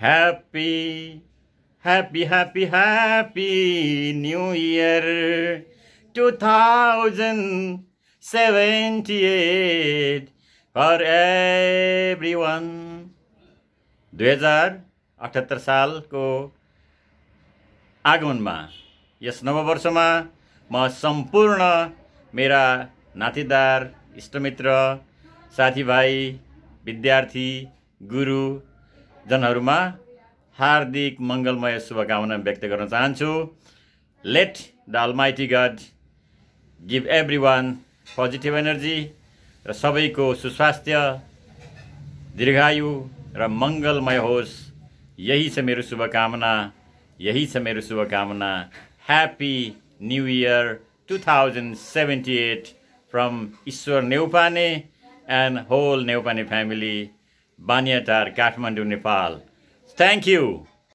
Happy happy happy happy new year two thousand seventy eight for every one दुई हजार अठहत्तर सालको आगमनमा यस नववर्षमा म सम्पूर्ण मेरा नातिदार इष्टमित्र साथीभाइ विद्यार्थी गुरुजनहरूमा हार्दिक मङ्गलमय शुभकामना व्यक्त गर्न चाहन्छु। Let the almighty god give every one positive energy र सबैको सुस्वास्थ्य दीर्घायु र मङ्गलमय होस्। यही छ मेरो शुभकामना यही छ मेरो शुभकामना। Happy new year two thousand seventy eight from Ishwar Neupane and whole Neupane family Baniyatar Kathmandu Nepal thank you